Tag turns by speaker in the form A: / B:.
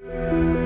A: Música